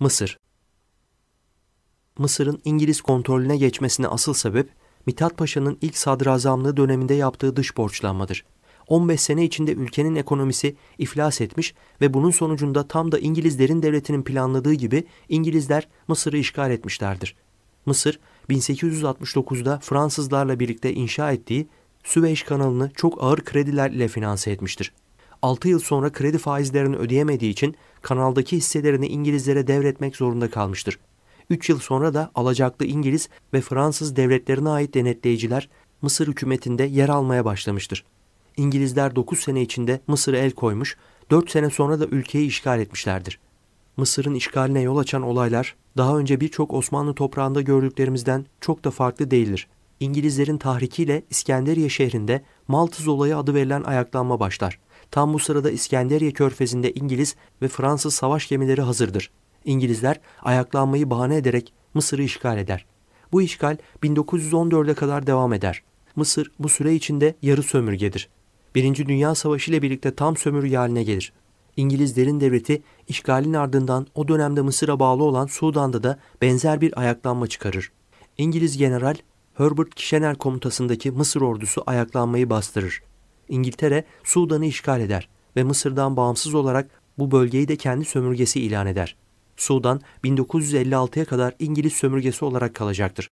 Mısır Mısır'ın İngiliz kontrolüne geçmesine asıl sebep Mithat Paşa'nın ilk sadrazamlığı döneminde yaptığı dış borçlanmadır. 15 sene içinde ülkenin ekonomisi iflas etmiş ve bunun sonucunda tam da İngilizlerin devletinin planladığı gibi İngilizler Mısır'ı işgal etmişlerdir. Mısır 1869'da Fransızlarla birlikte inşa ettiği Süveyş kanalını çok ağır krediler ile finanse etmiştir. 6 yıl sonra kredi faizlerini ödeyemediği için kanaldaki hisselerini İngilizlere devretmek zorunda kalmıştır. 3 yıl sonra da alacaklı İngiliz ve Fransız devletlerine ait denetleyiciler Mısır hükümetinde yer almaya başlamıştır. İngilizler 9 sene içinde Mısır'a el koymuş, 4 sene sonra da ülkeyi işgal etmişlerdir. Mısır'ın işgaline yol açan olaylar daha önce birçok Osmanlı toprağında gördüklerimizden çok da farklı değildir. İngilizlerin tahrikiyle İskenderiye şehrinde Maltız olayı adı verilen ayaklanma başlar. Tam bu sırada İskenderiye körfezinde İngiliz ve Fransız savaş gemileri hazırdır. İngilizler ayaklanmayı bahane ederek Mısır'ı işgal eder. Bu işgal 1914'e kadar devam eder. Mısır bu süre içinde yarı sömürgedir. Birinci Dünya Savaşı ile birlikte tam sömürge haline gelir. İngilizlerin devleti işgalin ardından o dönemde Mısır'a bağlı olan Sudan'da da benzer bir ayaklanma çıkarır. İngiliz general Herbert Kişener komutasındaki Mısır ordusu ayaklanmayı bastırır. İngiltere Sudan'ı işgal eder ve Mısır'dan bağımsız olarak bu bölgeyi de kendi sömürgesi ilan eder. Sudan 1956'ya kadar İngiliz sömürgesi olarak kalacaktır.